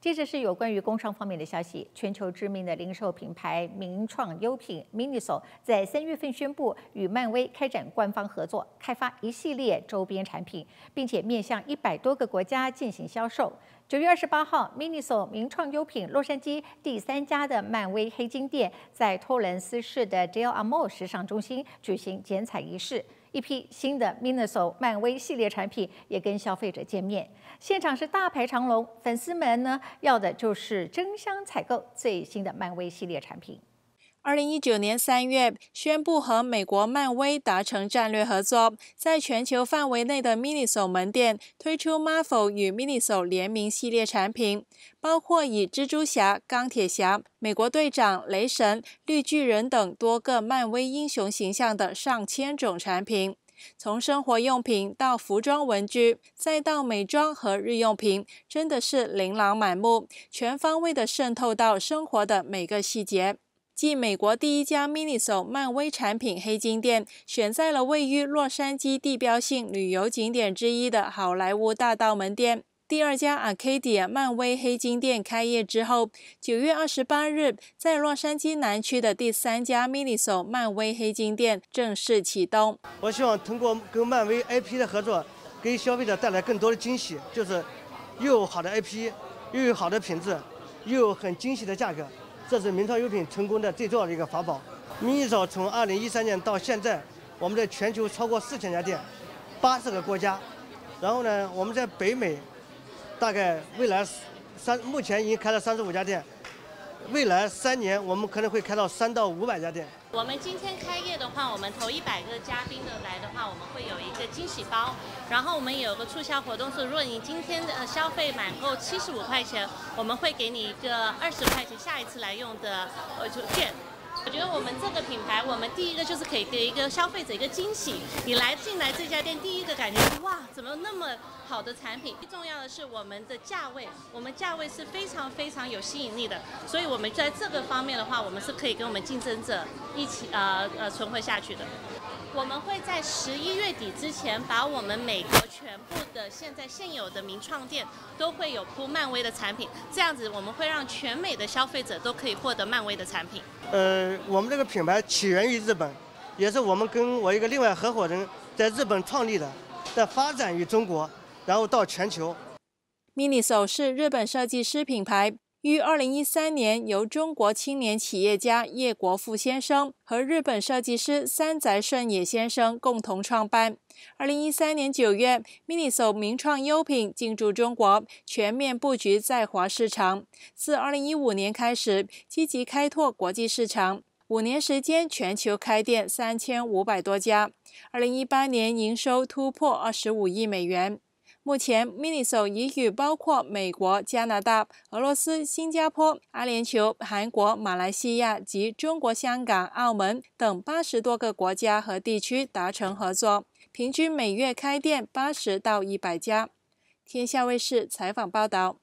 接着是有关于工商方面的消息。全球知名的零售品牌名创优品 （Miniso） 在三月份宣布与漫威开展官方合作，开发一系列周边产品，并且面向一百多个国家进行销售。九月二十八号，Miniso 名创优品洛杉矶第三家的漫威黑金店在托伦斯市的 Del Amo 时尚中心举行剪彩仪式。一批新的 Miniso 漫威系列产品也跟消费者见面，现场是大排长龙，粉丝们呢要的就是争相采购最新的漫威系列产品。二零一九年三月，宣布和美国漫威达成战略合作，在全球范围内的 Miniso 门店推出 Marvel 与 Miniso 联名系列产品，包括以蜘蛛侠、钢铁侠、美国队长、雷神、绿巨人等多个漫威英雄形象的上千种产品。从生活用品到服装文具，再到美妆和日用品，真的是琳琅满目，全方位的渗透到生活的每个细节。继美国第一家 Miniso 漫威产品黑金店选在了位于洛杉矶地标性旅游景点之一的好莱坞大道门店，第二家 Arcadia 漫威黑金店开业之后，九月二十八日，在洛杉矶南区的第三家 Miniso 漫威黑金店正式启动。我希望通过跟漫威 IP 的合作，给消费者带来更多的惊喜，就是又有好的 IP，又有好的品质，又有很惊喜的价格。这是名创优品成功的最重要的一个法宝。名义早从二零一三年到现在，我们在全球超过四千家店，八十个国家。然后呢，我们在北美，大概未来三目前已经开了三十五家店。未来三年，我们可能会开到三到五百家店。我们今天开业的话，我们头一百个嘉宾的来的话，我们会有一个惊喜包。然后我们有个促销活动是，如果你今天的消费满够七十五块钱，我们会给你一个二十块钱下一次来用的呃就券。我觉得我们这个品牌，我们第一个就是可以给一个消费者一个惊喜。你来进来这家店，第一个感觉哇，怎么那么好的产品？最重要的是我们的价位，我们价位是非常非常有吸引力的。所以我们在这个方面的话，我们是可以跟我们竞争者一起呃呃存活下去的。我们会在十一月底之前，把我们美国全部的现在现有的名创店都会有铺漫威的产品，这样子我们会让全美的消费者都可以获得漫威的产品。呃，我们这个品牌起源于日本，也是我们跟我一个另外合伙人在日本创立的，在发展于中国，然后到全球。Miniso 是日本设计师品牌。于二零一三年，由中国青年企业家叶国富先生和日本设计师三宅顺也先生共同创办。二零一三年九月，Miniso 名创优品进驻中国，全面布局在华市场。自二零一五年开始，积极开拓国际市场。五年时间，全球开店三千五百多家。二零一八年，营收突破二十五亿美元。目前，Miniso 已与包括美国、加拿大、俄罗斯、新加坡、阿联酋、韩国、马来西亚及中国香港、澳门等八十多个国家和地区达成合作，平均每月开店八十到一百家。天下卫视采访报道。